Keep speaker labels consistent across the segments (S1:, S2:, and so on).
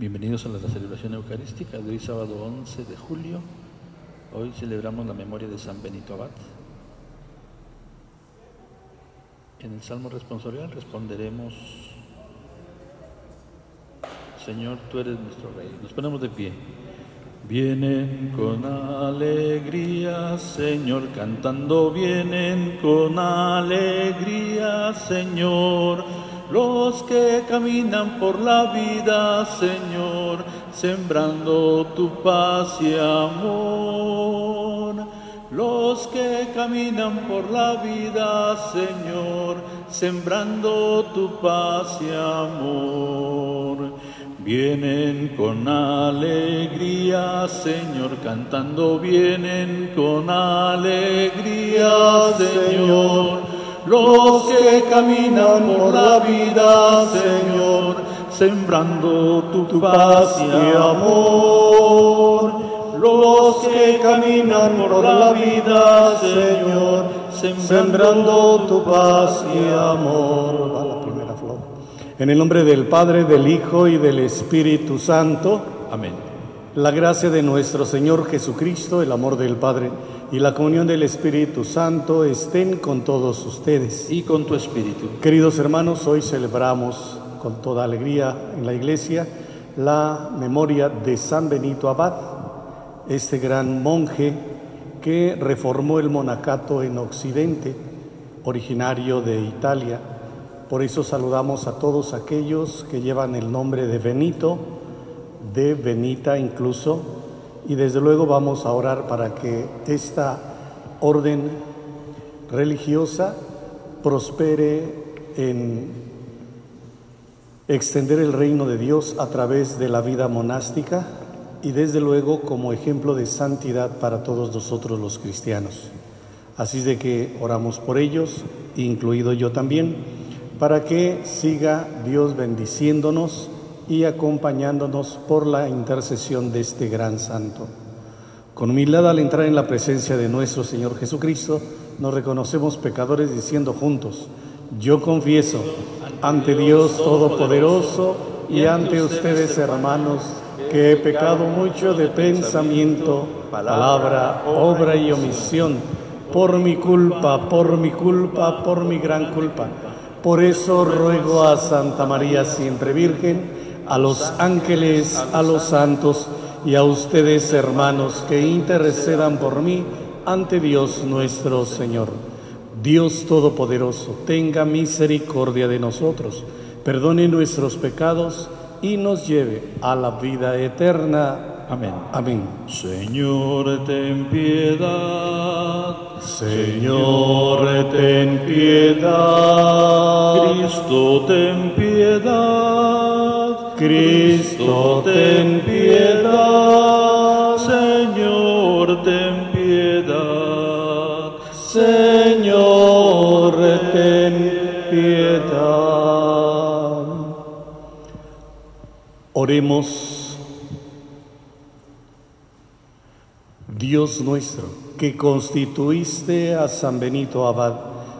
S1: Bienvenidos a la celebración eucarística de hoy sábado 11 de julio. Hoy celebramos la memoria de San Benito Abad. En el Salmo responsorial responderemos, Señor, tú eres nuestro Rey. Nos ponemos de pie. Vienen con alegría, Señor, cantando, vienen con alegría, Señor los que caminan por la vida, Señor, sembrando tu paz y amor. Los que caminan por la vida, Señor, sembrando tu paz y amor. Vienen con alegría, Señor, cantando, vienen con alegría, Señor los que caminan por la vida, Señor, sembrando tu paz y amor. Los que caminan por la vida, Señor, sembrando tu paz y amor.
S2: Va la primera flor. En el nombre del Padre, del Hijo y del Espíritu Santo.
S1: Amén.
S2: La gracia de nuestro Señor Jesucristo, el amor del Padre y la comunión del Espíritu Santo estén con todos ustedes.
S1: Y con tu Espíritu.
S2: Queridos hermanos, hoy celebramos con toda alegría en la iglesia la memoria de San Benito Abad, este gran monje que reformó el monacato en Occidente, originario de Italia. Por eso saludamos a todos aquellos que llevan el nombre de Benito, de Benita incluso, y desde luego vamos a orar para que esta orden religiosa prospere en extender el reino de Dios a través de la vida monástica y desde luego como ejemplo de santidad para todos nosotros los cristianos. Así de que oramos por ellos, incluido yo también, para que siga Dios bendiciéndonos y acompañándonos por la intercesión de este gran santo. Con humildad al entrar en la presencia de nuestro Señor Jesucristo, nos reconocemos pecadores diciendo juntos, yo confieso ante Dios Todopoderoso y ante ustedes hermanos que he pecado mucho de pensamiento, palabra, obra y omisión, por mi culpa, por mi culpa, por mi gran culpa. Por eso ruego a Santa María siempre Virgen, a los ángeles, a los santos y a ustedes, hermanos, que intercedan por mí ante Dios nuestro Señor. Dios Todopoderoso, tenga misericordia de nosotros, perdone nuestros pecados y nos lleve a la vida eterna.
S1: Amén.
S2: Amén.
S1: Señor, ten piedad.
S2: Señor, ten piedad.
S1: Cristo, ten piedad.
S2: Cristo, ten piedad.
S1: Señor, ten piedad.
S2: Señor, ten piedad. Oremos. Dios nuestro, que constituiste a San Benito Abad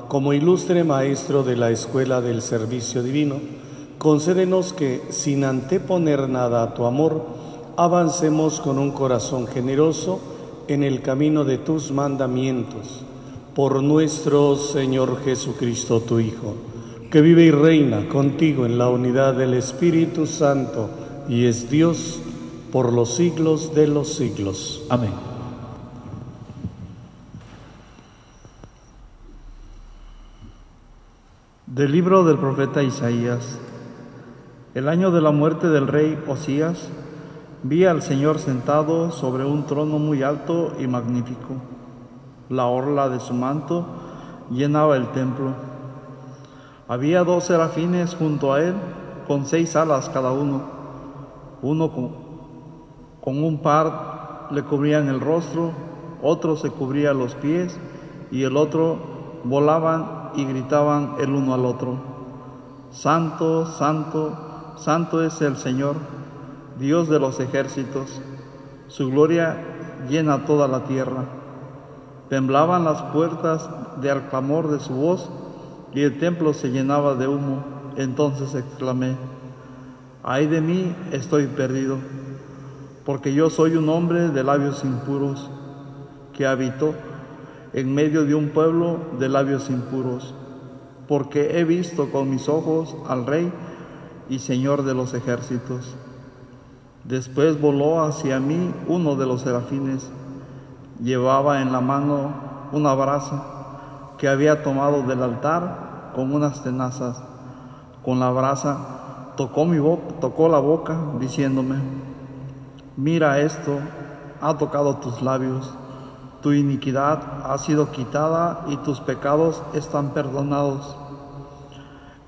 S2: como ilustre maestro de la escuela del servicio divino, concédenos que, sin anteponer nada a tu amor, avancemos con un corazón generoso en el camino de tus mandamientos. Por nuestro Señor Jesucristo, tu Hijo, que vive y reina contigo en la unidad del Espíritu Santo y es Dios por los siglos de los siglos.
S1: Amén.
S3: Del libro del profeta Isaías. El año de la muerte del rey Osías, vi al Señor sentado sobre un trono muy alto y magnífico. La orla de su manto llenaba el templo. Había dos serafines junto a él, con seis alas cada uno. Uno con, con un par le cubrían el rostro, otro se cubría los pies y el otro volaban y gritaban el uno al otro. Santo, santo, Santo es el Señor, Dios de los ejércitos. Su gloria llena toda la tierra. Temblaban las puertas de al clamor de su voz y el templo se llenaba de humo. Entonces exclamé, Ay de mí, estoy perdido, porque yo soy un hombre de labios impuros, que habito en medio de un pueblo de labios impuros, porque he visto con mis ojos al Rey y Señor de los ejércitos. Después voló hacia mí uno de los serafines, llevaba en la mano una brasa que había tomado del altar con unas tenazas. Con la brasa tocó mi boca, tocó la boca diciéndome, mira esto, ha tocado tus labios, tu iniquidad ha sido quitada y tus pecados están perdonados.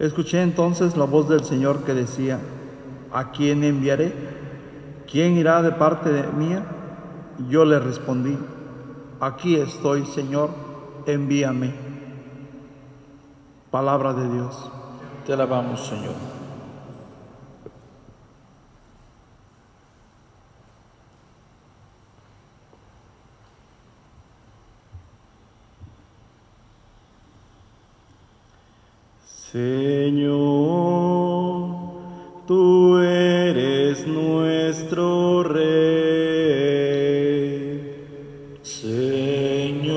S3: Escuché entonces la voz del Señor que decía, ¿a quién enviaré? ¿Quién irá de parte de mía? Yo le respondí, aquí estoy, Señor, envíame. Palabra de Dios.
S1: Te alabamos, Señor.
S4: Señor, tú eres nuestro Rey. Señor,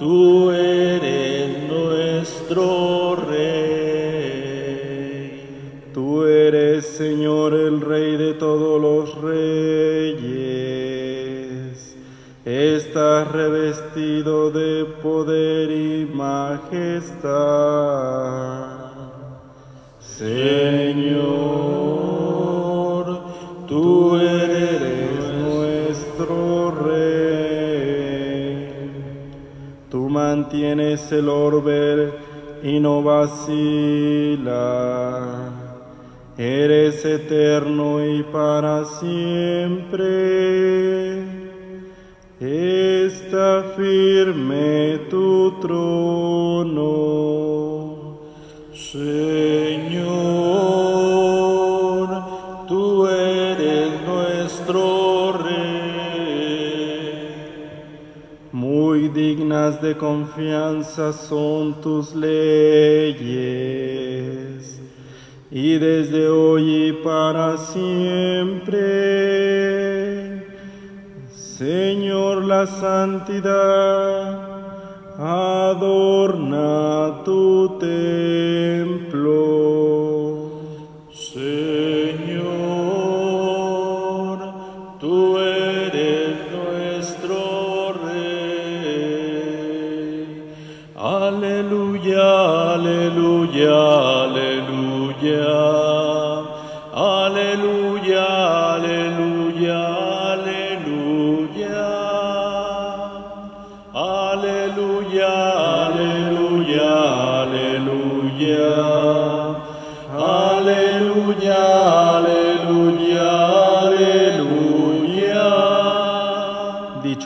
S4: tú eres nuestro Rey. Tú eres, Señor, el Rey de todos los reyes. Estás revestido de poder Señor, tú eres nuestro Rey. Tú mantienes el orbe y no vacila. Eres eterno y para siempre. Está firme tu trono, Señor, tú eres nuestro Rey. Muy dignas de confianza son tus leyes, y desde hoy y para siempre. Señor, la santidad adorna tu templo.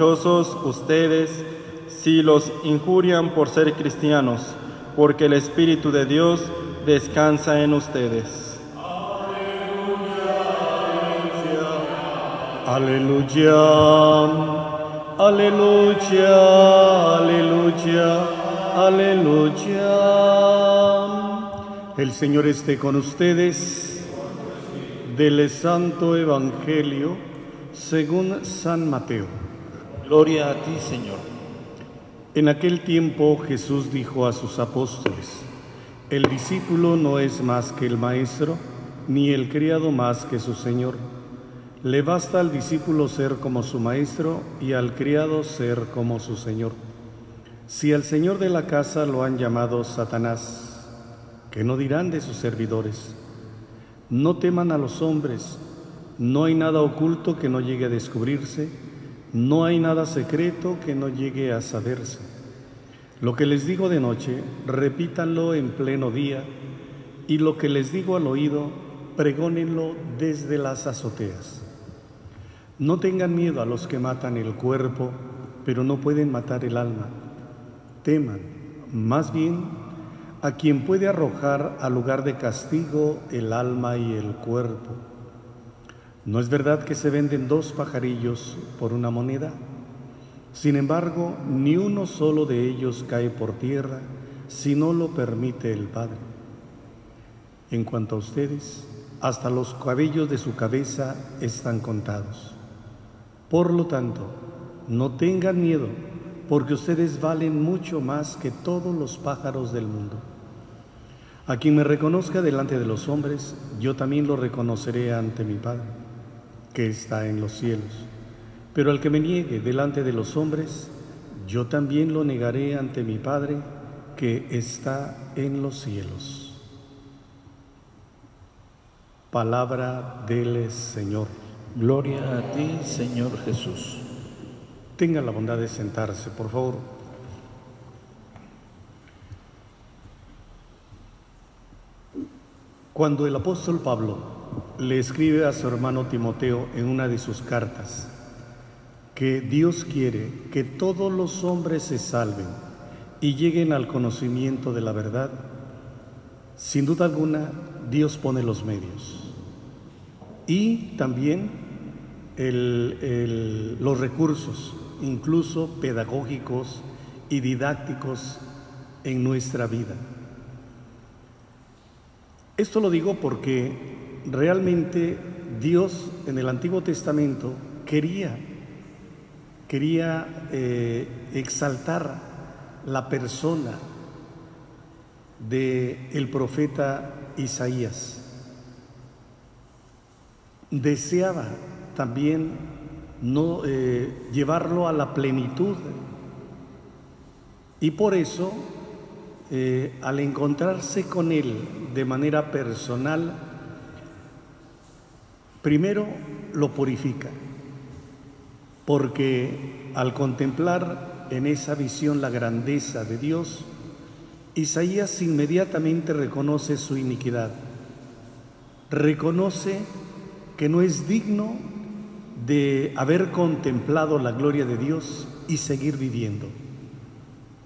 S4: Ustedes si los injurian por ser cristianos, porque el Espíritu de Dios descansa en ustedes. Aleluya, aleluya, aleluya, aleluya.
S2: El Señor esté con ustedes. Del Santo Evangelio según San Mateo.
S1: Gloria a ti, Señor.
S2: En aquel tiempo Jesús dijo a sus apóstoles, el discípulo no es más que el maestro, ni el criado más que su Señor. Le basta al discípulo ser como su maestro y al criado ser como su Señor. Si al Señor de la casa lo han llamado Satanás, ¿qué no dirán de sus servidores? No teman a los hombres, no hay nada oculto que no llegue a descubrirse, no hay nada secreto que no llegue a saberse. Lo que les digo de noche, repítanlo en pleno día, y lo que les digo al oído, pregónenlo desde las azoteas. No tengan miedo a los que matan el cuerpo, pero no pueden matar el alma. Teman, más bien, a quien puede arrojar al lugar de castigo el alma y el cuerpo. ¿No es verdad que se venden dos pajarillos por una moneda? Sin embargo, ni uno solo de ellos cae por tierra si no lo permite el Padre. En cuanto a ustedes, hasta los cabellos de su cabeza están contados. Por lo tanto, no tengan miedo, porque ustedes valen mucho más que todos los pájaros del mundo. A quien me reconozca delante de los hombres, yo también lo reconoceré ante mi Padre, que está en los cielos. Pero al que me niegue delante de los hombres, yo también lo negaré ante mi Padre, que está en los cielos. Palabra del Señor.
S1: Gloria a ti, Señor Jesús.
S2: Tenga la bondad de sentarse, por favor. Cuando el apóstol Pablo le escribe a su hermano Timoteo en una de sus cartas que Dios quiere que todos los hombres se salven y lleguen al conocimiento de la verdad, sin duda alguna Dios pone los medios y también los recursos, incluso pedagógicos y didácticos en nuestra vida. Esto lo digo porque realmente Dios en el Antiguo Testamento quería, quería eh, exaltar la persona del el profeta Isaías. Deseaba también no, eh, llevarlo a la plenitud y por eso eh, al encontrarse con Él de manera personal, primero lo purifica, porque al contemplar en esa visión la grandeza de Dios, Isaías inmediatamente reconoce su iniquidad, reconoce que no es digno de haber contemplado la gloria de Dios y seguir viviendo.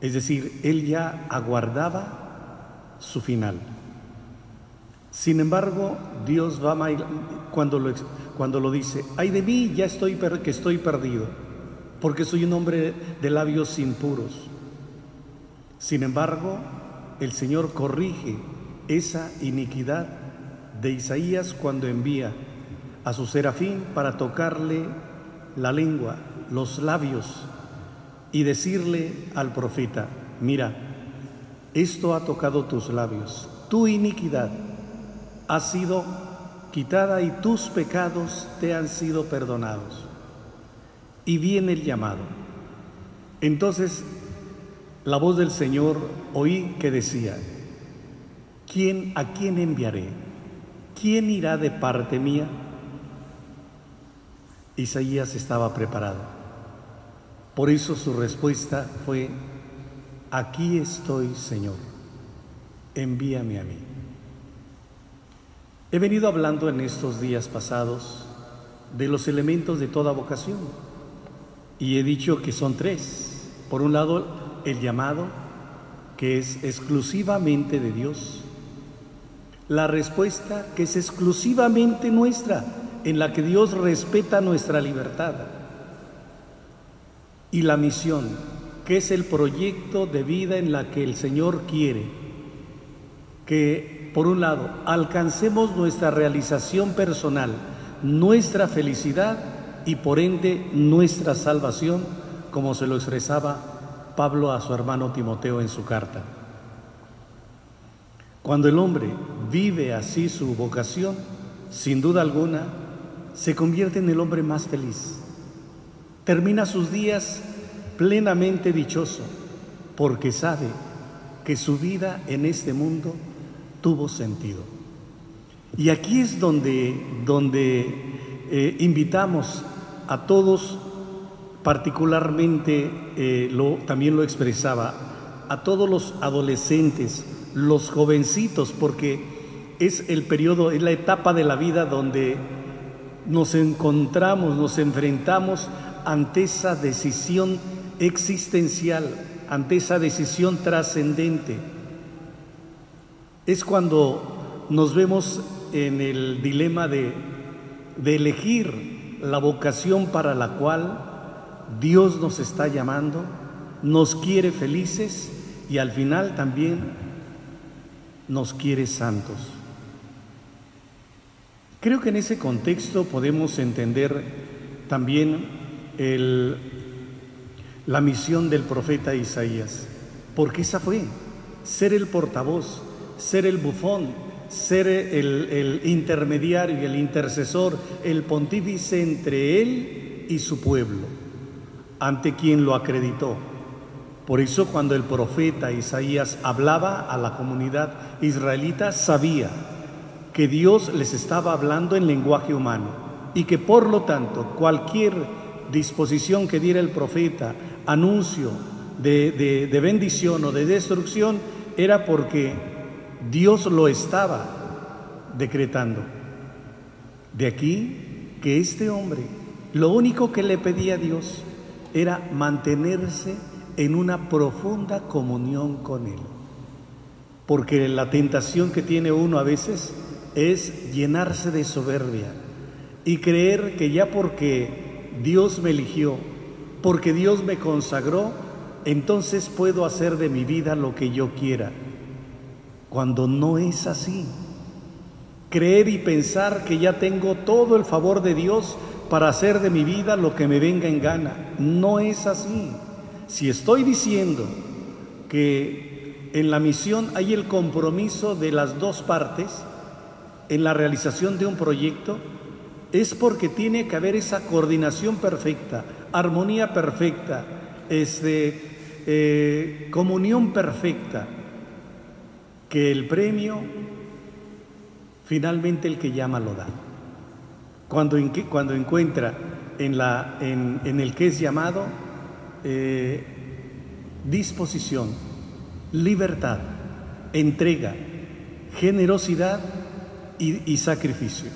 S2: Es decir, él ya aguardaba su final. Sin embargo, Dios va cuando lo, cuando lo dice, ay de mí, ya estoy que estoy perdido, porque soy un hombre de labios impuros. Sin embargo, el Señor corrige esa iniquidad de Isaías cuando envía a su serafín para tocarle la lengua, los labios, y decirle al profeta, mira, esto ha tocado tus labios, tu iniquidad ha sido quitada y tus pecados te han sido perdonados. Y viene el llamado. Entonces la voz del Señor oí que decía, ¿quién a quién enviaré? ¿Quién irá de parte mía? Isaías estaba preparado. Por eso su respuesta fue, aquí estoy Señor, envíame a mí. He venido hablando en estos días pasados de los elementos de toda vocación y he dicho que son tres. Por un lado, el llamado, que es exclusivamente de Dios. La respuesta, que es exclusivamente nuestra, en la que Dios respeta nuestra libertad y la misión, que es el proyecto de vida en la que el Señor quiere que, por un lado, alcancemos nuestra realización personal, nuestra felicidad y por ende nuestra salvación, como se lo expresaba Pablo a su hermano Timoteo en su carta. Cuando el hombre vive así su vocación, sin duda alguna, se convierte en el hombre más feliz termina sus días plenamente dichoso, porque sabe que su vida en este mundo tuvo sentido. Y aquí es donde, donde eh, invitamos a todos, particularmente eh, lo, también lo expresaba, a todos los adolescentes, los jovencitos, porque es el periodo, es la etapa de la vida donde nos encontramos, nos enfrentamos ante esa decisión existencial, ante esa decisión trascendente. Es cuando nos vemos en el dilema de, elegir la vocación para la cual Dios nos está llamando, nos quiere felices y al final también nos quiere santos. Creo que en ese contexto podemos entender también la misión del profeta Isaías, porque esa fue, ser el portavoz, ser el bufón, ser el, el intermediario el intercesor, el pontífice entre él y su pueblo, ante quien lo acreditó. Por eso cuando el profeta Isaías hablaba a la comunidad israelita, sabía que Dios les estaba hablando en lenguaje humano y que por lo tanto cualquier disposición que diera el profeta, anuncio de, de bendición o de destrucción, era porque Dios lo estaba decretando. De aquí que este hombre, lo único que le pedía a Dios era mantenerse en una profunda comunión con Él. Porque la tentación que tiene uno a veces es llenarse de soberbia y creer que ya porque Dios me eligió, porque Dios me consagró, entonces puedo hacer de mi vida lo que yo quiera, cuando no es así. Creer y pensar que ya tengo todo el favor de Dios para hacer de mi vida lo que me venga en gana, no es así. Si estoy diciendo que en la misión hay el compromiso de las dos partes, en la realización de un proyecto es porque tiene que haber esa coordinación perfecta, armonía perfecta, este, eh, comunión perfecta, que el premio finalmente el que llama lo da. Cuando, cuando encuentra en, la, en, el que es llamado eh, disposición, libertad, entrega, generosidad, y, sacrificio.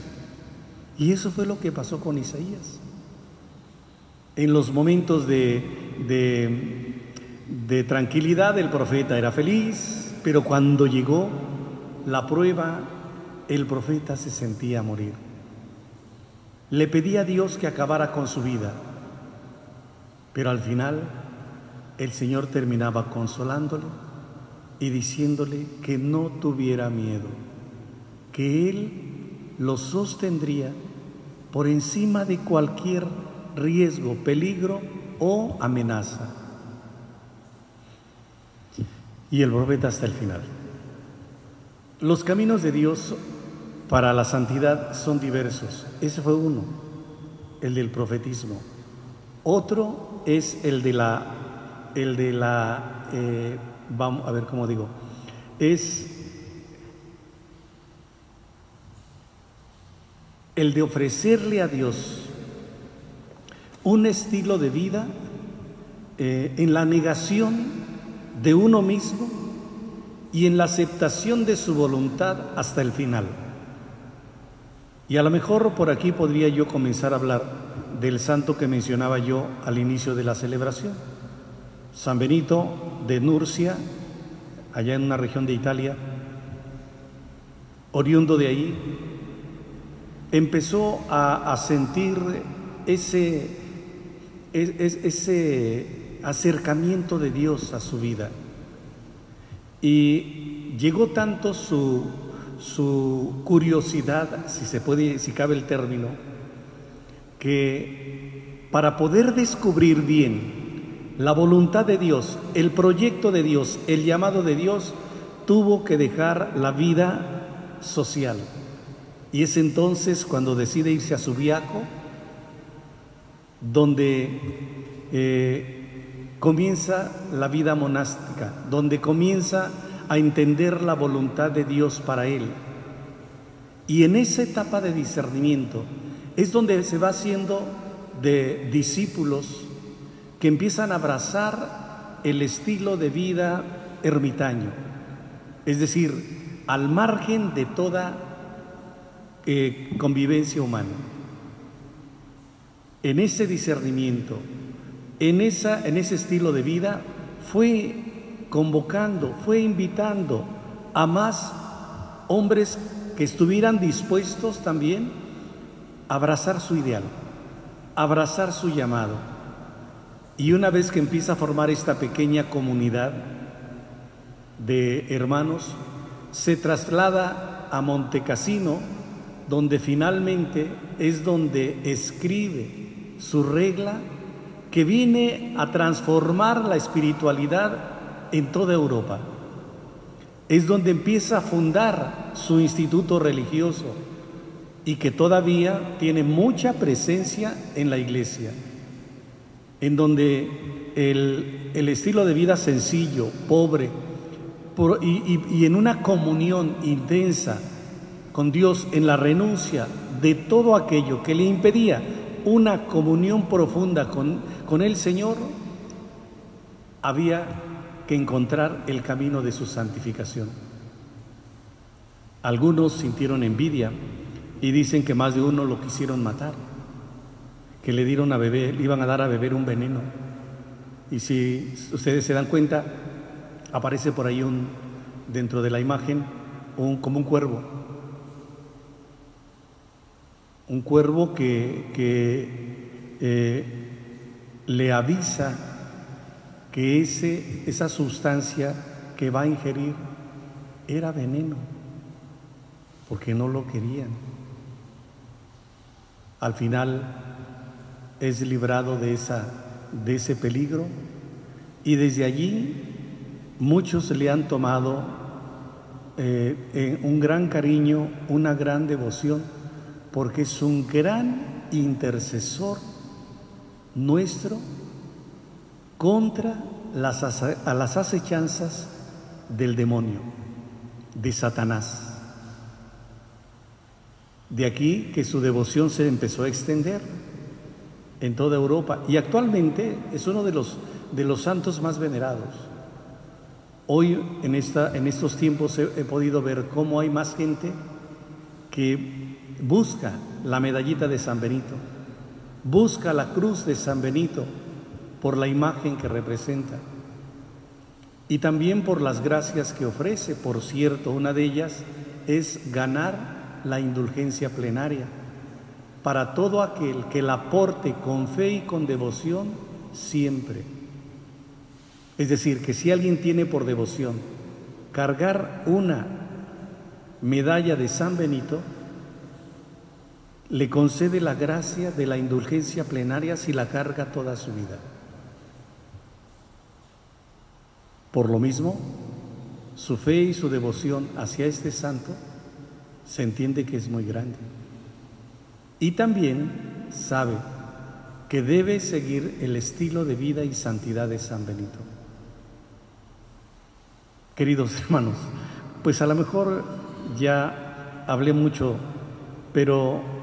S2: Y eso fue lo que pasó con Isaías. En los momentos de, de, tranquilidad el profeta era feliz, pero cuando llegó la prueba, el profeta se sentía morir. Le pedía a Dios que acabara con su vida, pero al final el Señor terminaba consolándole y diciéndole que no tuviera miedo que Él lo sostendría por encima de cualquier riesgo, peligro o amenaza. Y el profeta hasta el final. Los caminos de Dios para la santidad son diversos. Ese fue uno, el del profetismo. Otro es el de la, el de la, eh, vamos a ver cómo digo, es el de ofrecerle a Dios un estilo de vida eh, en la negación de uno mismo y en la aceptación de su voluntad hasta el final. Y a lo mejor por aquí podría yo comenzar a hablar del santo que mencionaba yo al inicio de la celebración. San Benito de Nurcia, allá en una región de Italia, oriundo de ahí, empezó a, sentir ese, ese acercamiento de Dios a su vida. Y llegó tanto su, su curiosidad, si se puede, si cabe el término, que para poder descubrir bien la voluntad de Dios, el proyecto de Dios, el llamado de Dios, tuvo que dejar la vida social. Y es entonces cuando decide irse a Subiaco, donde eh, comienza la vida monástica, donde comienza a entender la voluntad de Dios para él. Y en esa etapa de discernimiento es donde se va haciendo de discípulos que empiezan a abrazar el estilo de vida ermitaño, es decir, al margen de toda eh, convivencia humana. En ese discernimiento, en, esa, en ese estilo de vida, fue convocando, fue invitando a más hombres que estuvieran dispuestos también a abrazar su ideal, a abrazar su llamado. Y una vez que empieza a formar esta pequeña comunidad de hermanos, se traslada a Montecasino, donde finalmente es donde escribe su regla que viene a transformar la espiritualidad en toda Europa. Es donde empieza a fundar su instituto religioso y que todavía tiene mucha presencia en la iglesia, en donde el, estilo de vida sencillo, pobre, y, y en una comunión intensa con Dios, en la renuncia de todo aquello que le impedía una comunión profunda con, con el Señor, había que encontrar el camino de su santificación. Algunos sintieron envidia y dicen que más de uno lo quisieron matar, que le dieron a beber, le iban a dar a beber un veneno. Y si ustedes se dan cuenta, aparece por ahí un, dentro de la imagen, un, como un cuervo. Un cuervo que, que eh, le avisa que ese, esa sustancia que va a ingerir era veneno, porque no lo querían. Al final es librado de, esa, de ese peligro y desde allí muchos le han tomado eh, un gran cariño, una gran devoción, porque es un gran intercesor nuestro contra las, a las acechanzas del demonio, de Satanás. De aquí que su devoción se empezó a extender en toda Europa y actualmente es uno de los, de los santos más venerados. Hoy en, esta, en estos tiempos he, he podido ver cómo hay más gente que busca la medallita de San Benito, busca la cruz de San Benito, por la imagen que representa y también por las gracias que ofrece. Por cierto, una de ellas es ganar la indulgencia plenaria para todo aquel que la aporte con fe y con devoción siempre. Es decir, que si alguien tiene por devoción cargar una medalla de San Benito, le concede la gracia de la indulgencia plenaria si la carga toda su vida. Por lo mismo, su fe y su devoción hacia este santo se entiende que es muy grande. Y también sabe que debe seguir el estilo de vida y santidad de San Benito. Queridos hermanos, pues a lo mejor ya hablé mucho, pero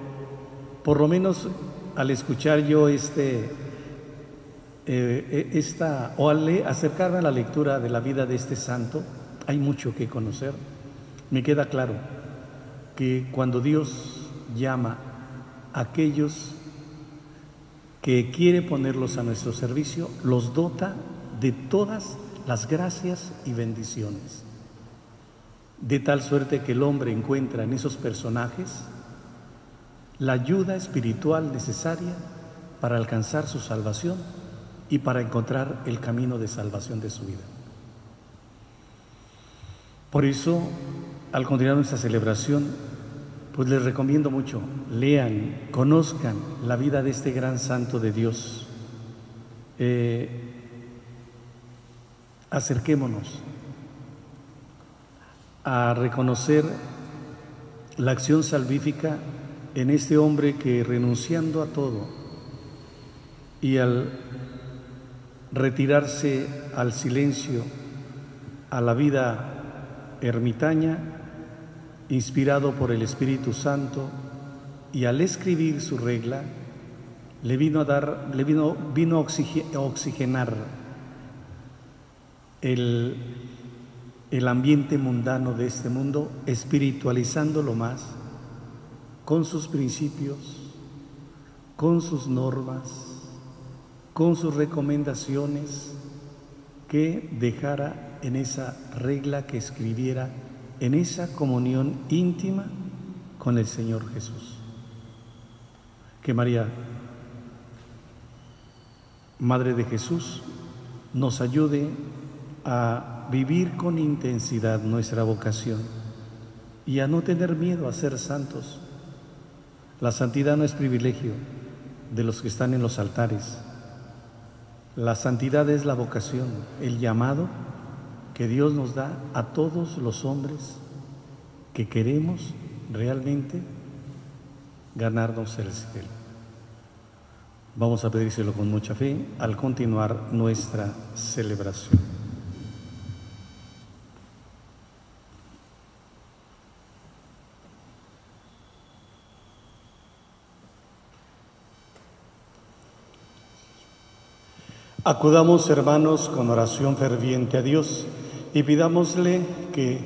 S2: por lo menos al escuchar yo este eh, eh, esta, o al acercarme a la lectura de la vida de este santo, hay mucho que conocer. Me queda claro que cuando Dios llama a aquellos que quiere ponerlos a nuestro servicio, los dota de todas las gracias y bendiciones. De tal suerte que el hombre encuentra en esos personajes la ayuda espiritual necesaria para alcanzar su salvación y para encontrar el camino de salvación de su vida. Por eso, al continuar nuestra celebración, pues les recomiendo mucho, lean, conozcan la vida de este gran santo de Dios. Eh, acerquémonos a reconocer la acción salvífica en este hombre que renunciando a todo y al retirarse al silencio, a la vida ermitaña, inspirado por el Espíritu Santo, y al escribir su regla, le vino a dar, le vino, vino a oxigenar el, el ambiente mundano de este mundo, espiritualizándolo más con sus principios, con sus normas, con sus recomendaciones que dejara en esa regla que escribiera en esa comunión íntima con el Señor Jesús. Que María, Madre de Jesús, nos ayude a vivir con intensidad nuestra vocación y a no tener miedo a ser santos, La santidad no es privilegio de los que están en los altares. La santidad es la vocación, el llamado que Dios nos da a todos los hombres que queremos realmente ganarnos el cielo. Vamos a pedírselo con mucha fe al continuar nuestra celebración. Acudamos, hermanos, con oración ferviente a Dios y pidámosle que,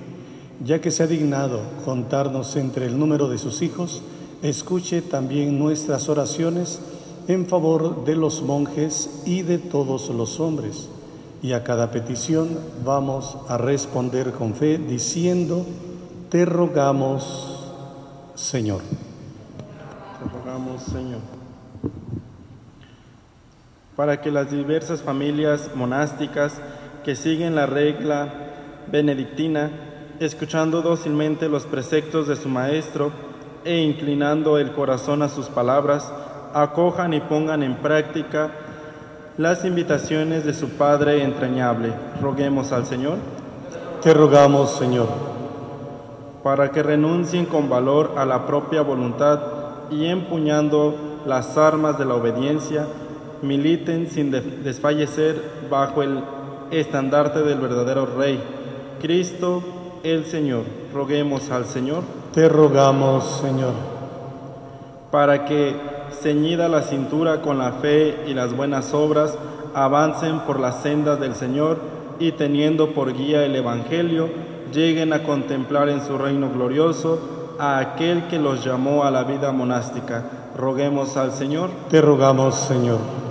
S2: ya que se ha dignado contarnos entre el número de sus hijos, escuche también nuestras oraciones en favor de los monjes y de todos los hombres. Y a cada petición vamos a responder con fe diciendo, te rogamos, Señor.
S4: Te rogamos, Señor para que las diversas familias monásticas que siguen la regla benedictina, escuchando dócilmente los preceptos de su maestro e inclinando el corazón a sus palabras, acojan y pongan en práctica las invitaciones de su Padre entrañable. Roguemos al Señor.
S2: Te rogamos, Señor.
S4: Para que renuncien con valor a la propia voluntad y empuñando las armas de la obediencia, militen sin desfallecer bajo el estandarte del verdadero Rey, Cristo el Señor. Roguemos al Señor.
S2: Te rogamos, Señor.
S4: Para que, ceñida la cintura con la fe y las buenas obras, avancen por las sendas del Señor y teniendo por guía el Evangelio, lleguen a contemplar en su reino glorioso a aquel que los llamó a la vida monástica. Roguemos al Señor.
S2: Te rogamos, Señor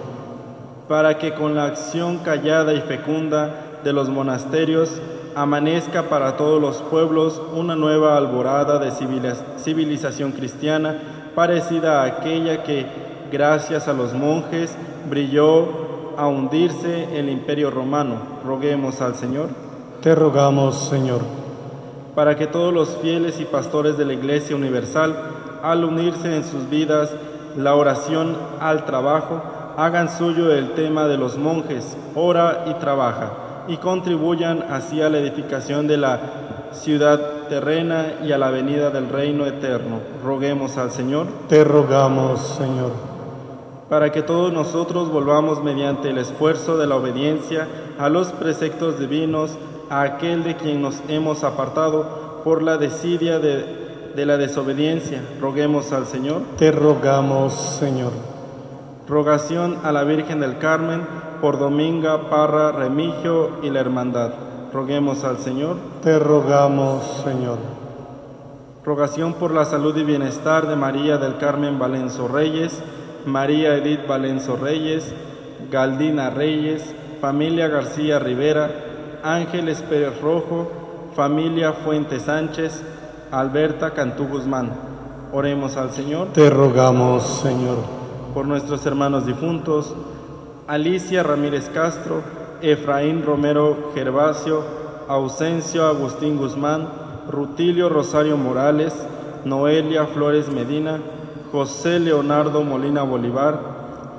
S4: para que con la acción callada y fecunda de los monasterios amanezca para todos los pueblos una nueva alborada de civilización cristiana parecida a aquella que, gracias a los monjes, brilló a hundirse el imperio romano. Roguemos al Señor.
S2: Te rogamos, Señor.
S4: Para que todos los fieles y pastores de la Iglesia Universal, al unirse en sus vidas la oración al trabajo, hagan suyo el tema de los monjes, ora y trabaja, y contribuyan así a la edificación de la ciudad terrena y a la venida del reino eterno. Roguemos al Señor.
S2: Te rogamos, Señor.
S4: Para que todos nosotros volvamos mediante el esfuerzo de la obediencia a los preceptos divinos, a aquel de quien nos hemos apartado por la desidia de, de la desobediencia. Roguemos al Señor.
S2: Te rogamos, Señor.
S4: Rogación a la Virgen del Carmen por Dominga, Parra, Remigio y la Hermandad. Roguemos al Señor.
S2: Te rogamos, Señor.
S4: Rogación por la salud y bienestar de María del Carmen Valenzo Reyes, María Edith Valenzo Reyes, Galdina Reyes, familia García Rivera, Ángeles Pérez Rojo, familia Fuente Sánchez, Alberta Cantú Guzmán. Oremos al Señor.
S2: Te rogamos, Señor
S4: por nuestros hermanos difuntos, Alicia Ramírez Castro, Efraín Romero Gervasio, Ausencio Agustín Guzmán, Rutilio Rosario Morales, Noelia Flores Medina, José Leonardo Molina Bolívar,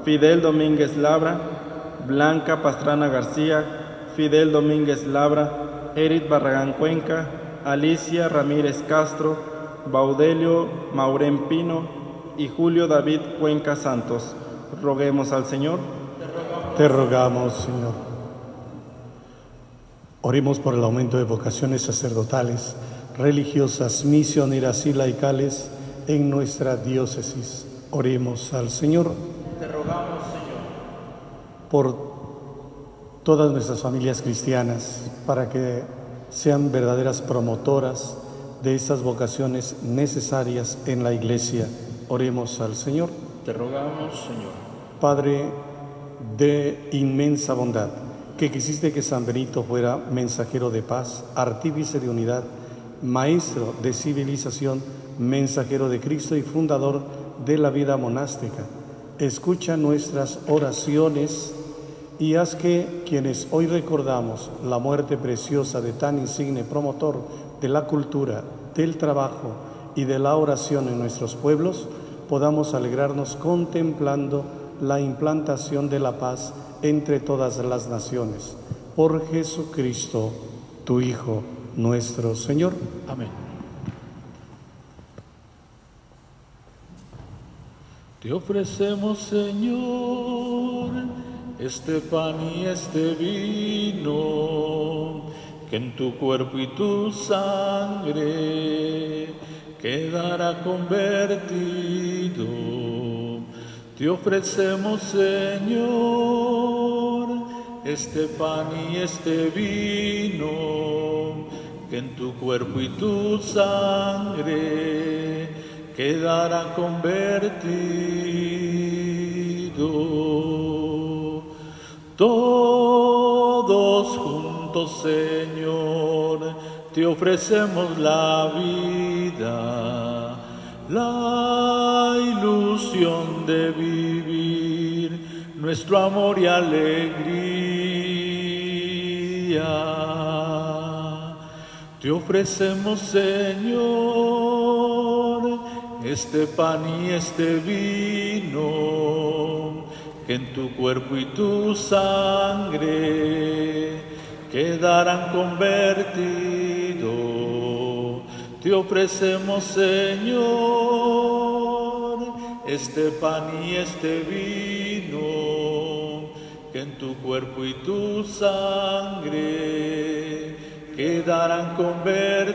S4: Fidel Domínguez Labra, Blanca Pastrana García, Fidel Domínguez Labra, Eric Barragán Cuenca, Alicia Ramírez Castro, Baudelio Maurén Pino, y Julio David Cuenca Santos. Roguemos al Señor.
S2: Te rogamos, Señor. Oremos por el aumento de vocaciones sacerdotales, religiosas, misioneras y laicales en nuestra diócesis. Oremos al Señor.
S1: Te rogamos, Señor.
S2: Por todas nuestras familias cristianas, para que sean verdaderas promotoras de estas vocaciones necesarias en la Iglesia Oremos al Señor.
S1: Te rogamos, Señor.
S2: Padre de inmensa bondad, que quisiste que San Benito fuera mensajero de paz, artífice de unidad, maestro de civilización, mensajero de Cristo y fundador de la vida monástica. Escucha nuestras oraciones y haz que quienes hoy recordamos la muerte preciosa de tan insigne promotor de la cultura, del trabajo, y de la oración en nuestros pueblos, podamos alegrarnos contemplando la implantación de la paz entre todas las naciones. Por Jesucristo, tu Hijo, nuestro Señor.
S1: Amén. Te ofrecemos, Señor, este pan y este vino, que en tu cuerpo y tu sangre quedará convertido. Te ofrecemos, Señor, este pan y este vino, que en tu cuerpo y tu sangre quedarán convertido. Todos juntos, Señor, te ofrecemos la vida, la ilusión de vivir, nuestro amor y alegría. Te ofrecemos, Señor, este pan y este vino, que en tu cuerpo y tu sangre quedarán convertidos. Te ofrecemos, Señor, este pan y este vino, que en tu cuerpo y tu sangre quedarán convertidos.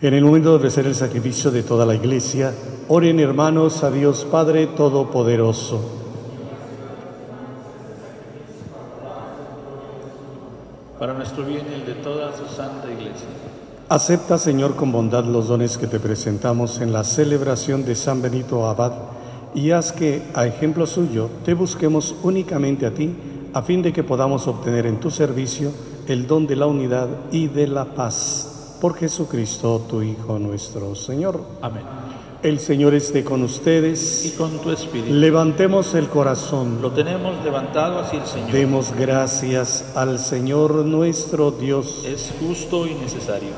S2: En el momento de ofrecer el sacrificio de toda la iglesia, oren hermanos a Dios Padre Todopoderoso.
S1: Para nuestro bien y el de toda su santa iglesia.
S2: Acepta, Señor, con bondad los dones que te presentamos en la celebración de San Benito Abad y haz que, a ejemplo suyo, te busquemos únicamente a ti, a fin de que podamos obtener en tu servicio el don de la unidad y de la paz. Por Jesucristo, tu Hijo nuestro Señor.
S1: Amén.
S2: El Señor esté con
S1: Y
S2: ustedes.
S1: con tu espíritu.
S2: Levantemos el corazón.
S1: Lo tenemos levantado hacia el Señor.
S2: Demos gracias al Señor nuestro Dios.
S1: Es justo y necesario.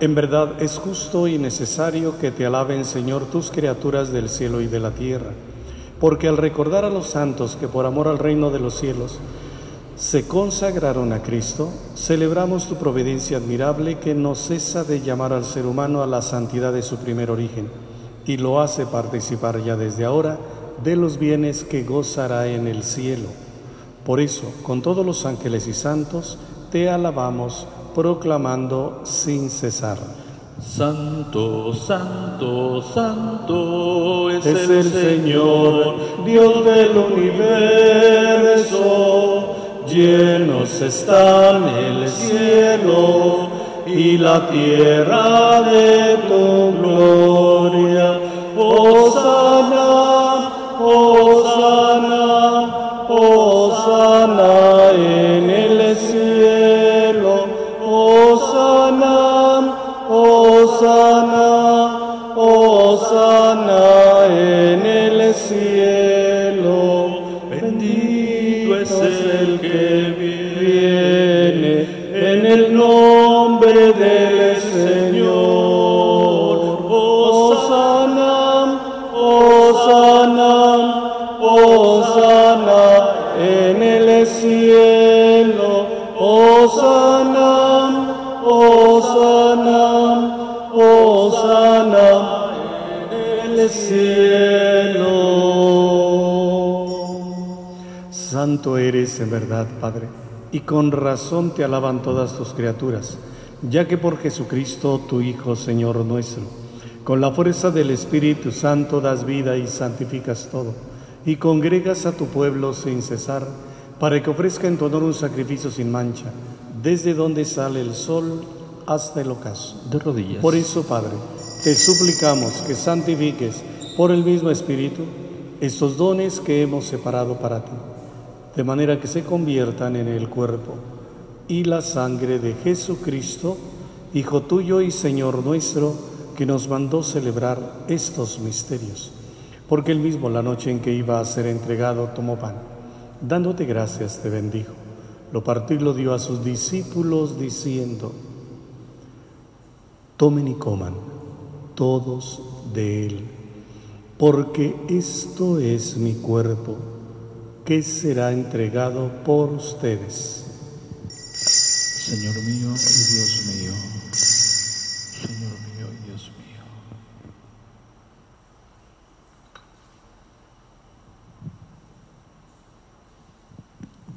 S2: En verdad es justo y necesario que te alaben, Señor, tus criaturas del cielo y de la tierra, porque al recordar a los santos que por amor al reino de los cielos se consagraron a Cristo, celebramos tu providencia admirable que no cesa de llamar al ser humano a la santidad de su primer origen y lo hace participar ya desde ahora de los bienes que gozará en el cielo. Por eso, con todos los ángeles y santos, te alabamos, proclamando sin cesar.
S1: Santo, santo, santo es,
S2: Es el Señor, Dios del universo, llenos están el cielo y la tierra de tu gloria. Oh, Hosana, Hosana, Hosana en el cielo. Santo eres en verdad, Padre, y con razón te alaban todas tus criaturas, ya que por Jesucristo, tu Hijo, Señor nuestro, con la fuerza del Espíritu Santo das vida y santificas todo, y congregas a tu pueblo sin cesar, para que ofrezca en tu honor un sacrificio sin mancha, desde donde sale el sol hasta el ocaso.
S1: de rodillas.
S2: Por eso, Padre, te suplicamos que santifiques por el mismo Espíritu estos dones que hemos separado para ti, de manera que se conviertan en el cuerpo y la sangre de Jesucristo, Hijo tuyo y Señor nuestro, que nos mandó celebrar estos misterios. Porque él mismo la noche en que iba a ser entregado tomó pan, dándote gracias te bendijo, lo partió y lo dio a sus discípulos diciendo, Tomen y coman todos de él, porque esto es mi cuerpo, que será entregado por ustedes.
S1: Señor mío y Dios mío, Señor mío y Dios mío.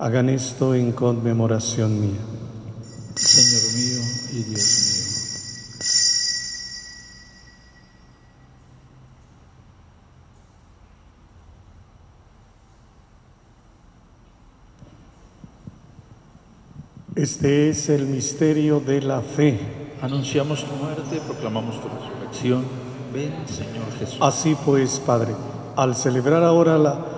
S2: Hagan esto en conmemoración mía.
S1: Señor mío y Dios mío.
S2: Este es el misterio de la fe.
S1: Anunciamos tu muerte, proclamamos tu resurrección. Ven, Señor Jesús.
S2: Así pues, Padre, al celebrar ahora la,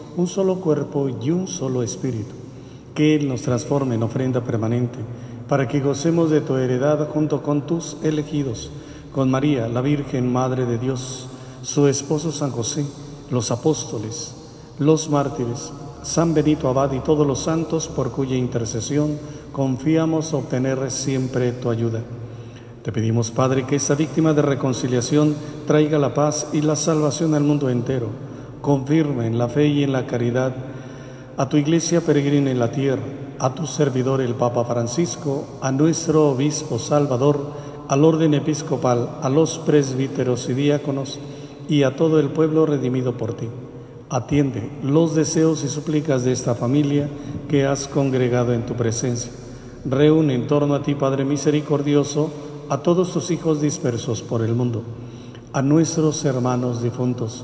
S2: un solo cuerpo y un solo Espíritu. Que Él nos transforme en ofrenda permanente, para que gocemos de tu heredad junto con tus elegidos, con María, la Virgen Madre de Dios, su esposo San José, los apóstoles, los mártires, San Benito Abad y todos los santos por cuya intercesión confiamos obtener siempre tu ayuda. Te pedimos, Padre, que esta víctima de reconciliación traiga la paz y la salvación al mundo entero. Confirme en la fe y en la caridad a tu iglesia peregrina en la tierra, a tu servidor el Papa Francisco, a nuestro obispo Salvador, al orden episcopal, a los presbíteros y diáconos y a todo el pueblo redimido por ti. Atiende los deseos y súplicas de esta familia que has congregado en tu presencia. Reúne en torno a ti, Padre misericordioso, a todos tus hijos dispersos por el mundo, a nuestros hermanos difuntos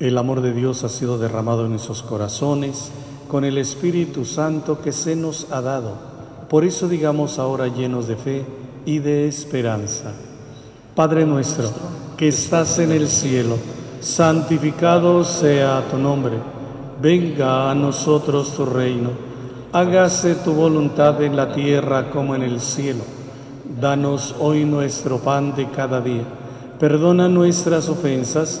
S2: El amor de Dios ha sido derramado en nuestros corazones con el Espíritu Santo que se nos ha dado. Por eso digamos ahora llenos de fe y de esperanza. Padre nuestro, que estás en el cielo, santificado sea tu nombre, venga a nosotros tu reino, hágase tu voluntad en la tierra como en el cielo. Danos hoy nuestro pan de cada día, perdona nuestras ofensas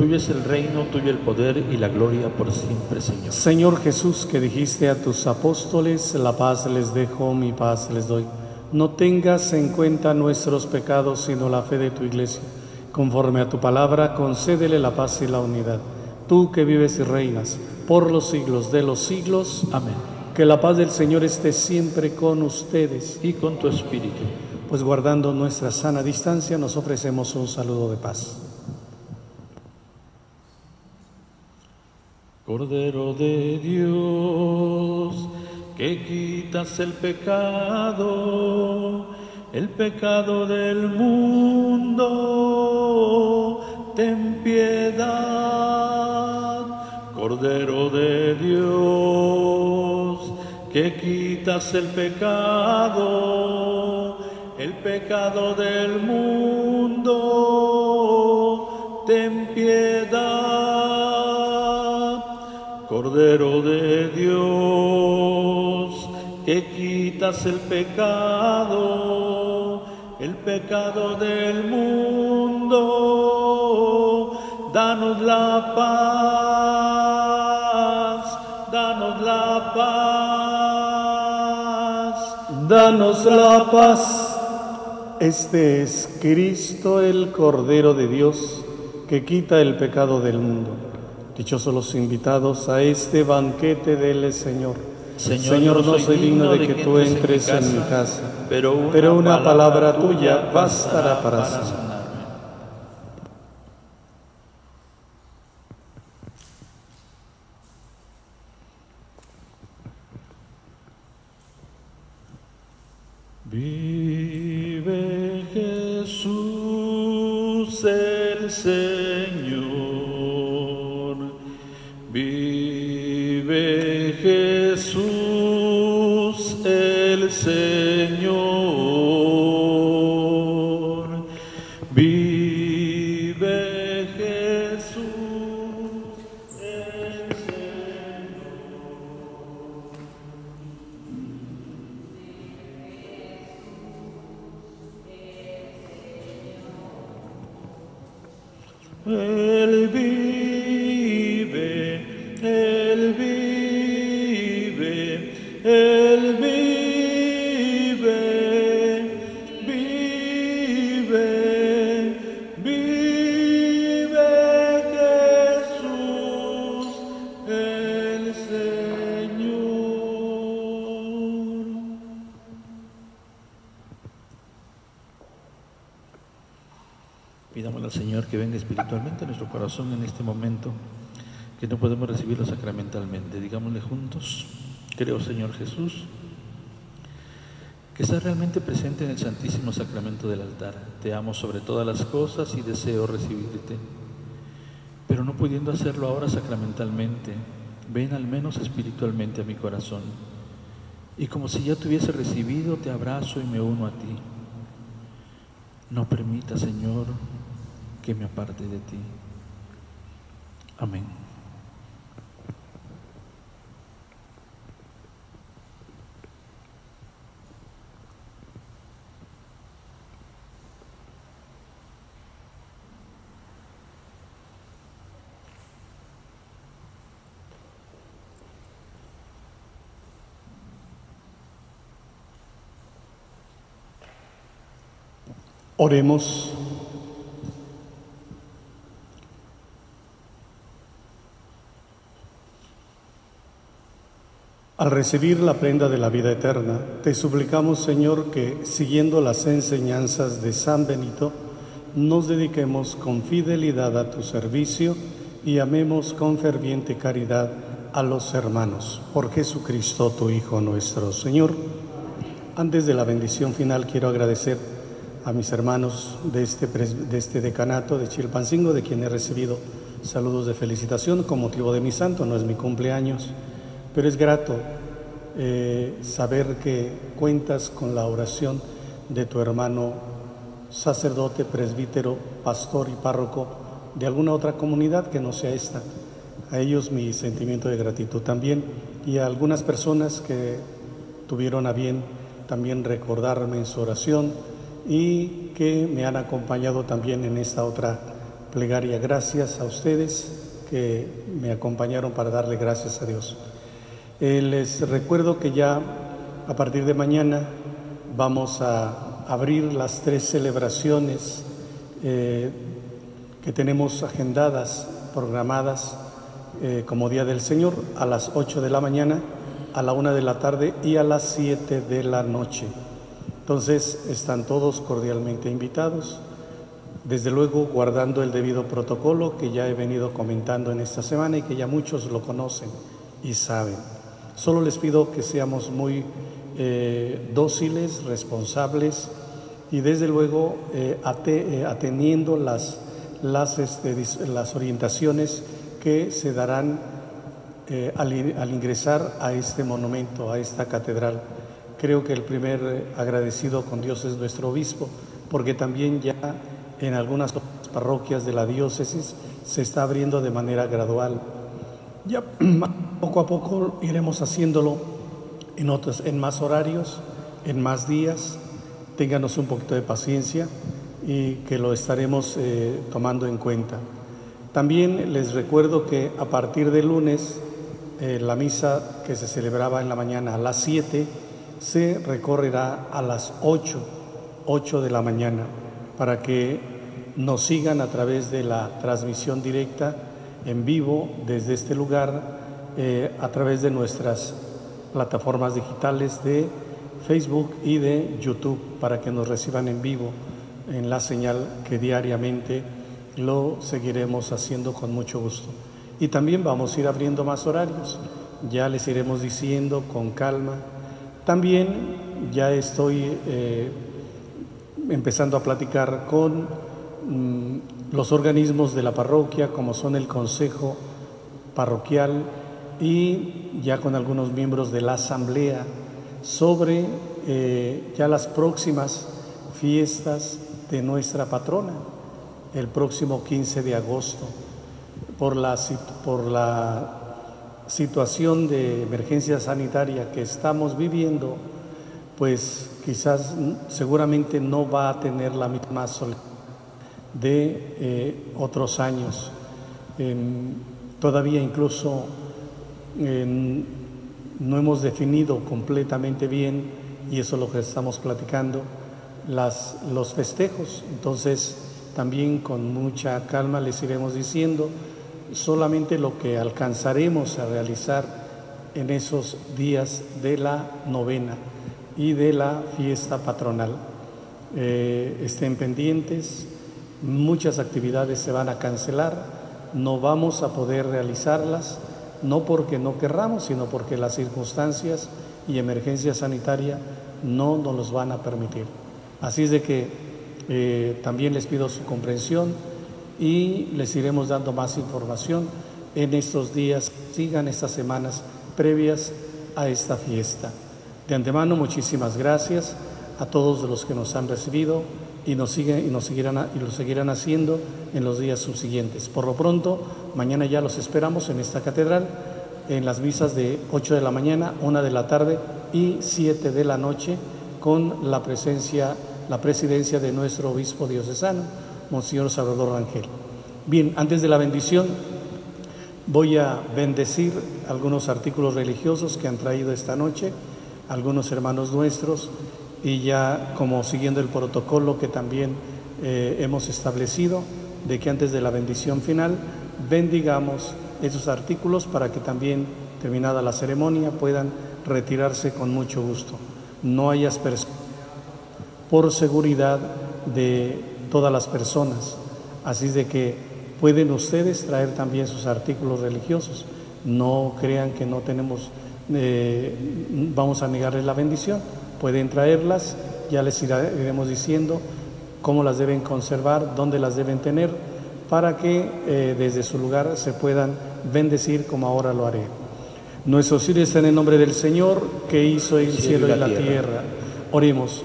S1: Tuyo es el reino, tuyo el poder y la gloria por siempre, Señor.
S2: Señor Jesús, que dijiste a tus apóstoles, la paz les dejo, mi paz les doy. No tengas en cuenta nuestros pecados, sino la fe de tu iglesia Conforme a tu palabra, concédele la paz y la unidad. Tú que vives y reinas por los siglos de los siglos.
S1: Amén.
S2: Que la paz del Señor esté siempre con ustedes.
S1: Y con tu espíritu.
S2: Pues guardando nuestra sana distancia, nos ofrecemos un saludo de paz.
S1: Cordero de Dios, que quitas el pecado el pecado del mundo. ten piedad. Cordero de Dios, que quitas el pecado, el pecado del mundo, ten piedad. Cordero de Dios, que quitas el pecado, el pecado del mundo, danos la paz, danos la paz.
S2: Danos la paz. Este es Cristo el Cordero de Dios que quita el pecado del mundo. Dichosos los invitados a este banquete del Señor. Señor, no soy digno de que tú entres en mi casa,
S1: pero una,
S2: pero una palabra tuya bastará para
S1: sanarme.
S2: sanar.
S1: Vive Jesús el Señor. El Señor. Vive Jesús el Señor. Él corazón en este momento, que no podemos recibirlo sacramentalmente. Digámosle juntos, creo Señor Jesús, que estás realmente presente en el Santísimo Sacramento del altar. Te amo sobre todas las cosas y deseo recibirte. Pero no pudiendo hacerlo ahora sacramentalmente, ven al menos espiritualmente a mi corazón. Y como si ya te hubiese recibido, te abrazo y me uno a ti. No permita, Señor, que me aparte de ti. Amén.
S2: Oremos. Al recibir la prenda de la vida eterna, te suplicamos, Señor, que siguiendo las enseñanzas de San Benito, nos dediquemos con fidelidad a tu servicio y amemos con ferviente caridad a los hermanos. Por Jesucristo, tu Hijo nuestro Señor. Antes de la bendición final, quiero agradecer a mis hermanos de este, de este decanato de Chilpancingo, de quien he recibido saludos de felicitación con motivo de mi santo, no es mi cumpleaños, pero es grato eh, saber que cuentas con la oración de tu hermano sacerdote, presbítero, pastor y párroco de alguna otra comunidad que no sea esta. A ellos mi sentimiento de gratitud también y a algunas personas que tuvieron a bien también recordarme en su oración y que me han acompañado también en esta otra plegaria. Gracias a ustedes que me acompañaron para darle gracias a Dios. Eh, les recuerdo que ya a partir de mañana vamos a abrir las tres celebraciones eh, que tenemos agendadas, programadas eh, como Día del Señor a las 8 de la mañana, a la 1 de la tarde y a las 7 de la noche. Entonces están todos cordialmente invitados, desde luego guardando el debido protocolo que ya he venido comentando en esta semana y que ya muchos lo conocen y saben. Solo les pido que seamos muy eh, dóciles, responsables y desde luego eh, eh, ateniendo las, las, este, las orientaciones que se darán eh, al, al, ingresar a este monumento, a esta catedral. Creo que el primer agradecido con Dios es nuestro obispo, porque también ya en algunas parroquias de la diócesis se está abriendo de manera gradual. Ya poco a poco iremos haciéndolo en otros, en más horarios, en más días. Ténganos un poquito de paciencia y que lo estaremos eh, tomando en cuenta. También les recuerdo que a partir de lunes eh, la misa que se celebraba en la mañana a las 7 se recorrerá a las 8, 8 de la mañana, para que nos sigan a través de la transmisión directa en vivo desde este lugar, eh, a través de nuestras plataformas digitales de Facebook y de YouTube, para que nos reciban en vivo en la señal que diariamente lo seguiremos haciendo con mucho gusto. Y también vamos a ir abriendo más horarios, ya les iremos diciendo con calma. También ya estoy eh, empezando a platicar con mm, los organismos de la parroquia, como son el Consejo Parroquial y ya con algunos miembros de la Asamblea, sobre eh, ya las próximas fiestas de nuestra patrona el próximo 15 de agosto. Por la, por la situación de emergencia sanitaria que estamos viviendo, pues quizás seguramente no va a tener la misma solidez de eh, otros años. todavía incluso no hemos definido completamente bien, y eso es lo que estamos platicando, las, los festejos. Entonces, también con mucha calma les iremos diciendo solamente lo que alcanzaremos a realizar en esos días de la novena y de la fiesta patronal. Eh, estén pendientes, muchas actividades se van a cancelar, no vamos a poder realizarlas, no porque no querramos, sino porque las circunstancias y emergencia sanitaria no nos los van a permitir. Así es de que eh, también les pido su comprensión y les iremos dando más información en estos días, sigan estas semanas previas a esta fiesta. De antemano, muchísimas gracias a todos los que nos han recibido y nos, siguen, y nos seguirán, y lo seguirán haciendo en los días subsiguientes. Por lo pronto, mañana ya los esperamos en esta catedral, en las misas de 8 de la mañana, 1 de la tarde y 7 de la noche con la presencia, la presidencia de nuestro obispo diocesano, Monseñor Salvador Rangel. Bien, antes de la bendición, voy a bendecir algunos artículos religiosos que han traído esta noche algunos hermanos nuestros y ya como siguiendo el protocolo que también eh, hemos establecido de que antes de la bendición final bendigamos esos artículos para que también terminada la ceremonia puedan retirarse con mucho gusto no hay aspersión por seguridad de todas las personas. Así de que pueden ustedes traer también sus artículos religiosos. No crean que no tenemos, eh, vamos a negarles la bendición. Pueden traerlas, ya les iremos diciendo cómo las deben conservar, dónde las deben tener, para que eh, desde su lugar se puedan bendecir como ahora lo haré. Nuestro auxilio está en el nombre del Señor que hizo el cielo y la tierra. Oremos,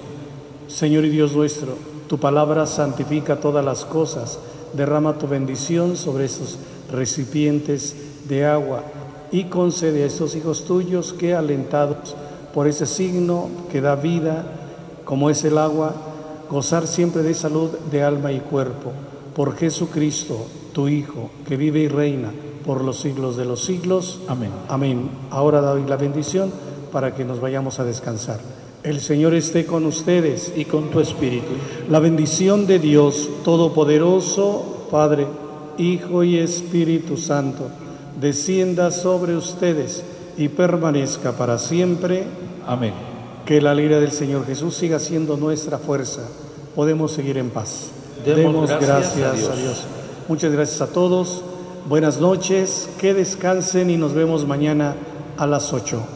S2: Señor y Dios nuestro, tu palabra santifica todas las cosas, derrama tu bendición sobre esos recipientes de agua y concede a estos hijos tuyos que alentados por ese signo que da vida, como es el agua, gozar siempre de salud de alma y cuerpo. Por Jesucristo, tu Hijo, que vive y reina por los siglos de los siglos.
S1: Amén.
S2: Amén. Ahora doy la bendición para que nos vayamos a descansar. El Señor esté con ustedes
S1: y con tu espíritu.
S2: La bendición de Dios Todopoderoso, Padre, Hijo y Espíritu Santo, descienda sobre ustedes y permanezca para siempre.
S1: Amén.
S2: Que la alegría del Señor Jesús siga siendo nuestra fuerza. Podemos seguir en paz.
S1: Demos, gracias, a Dios.
S2: Muchas gracias a todos. Buenas noches, que descansen y nos vemos mañana a las 8.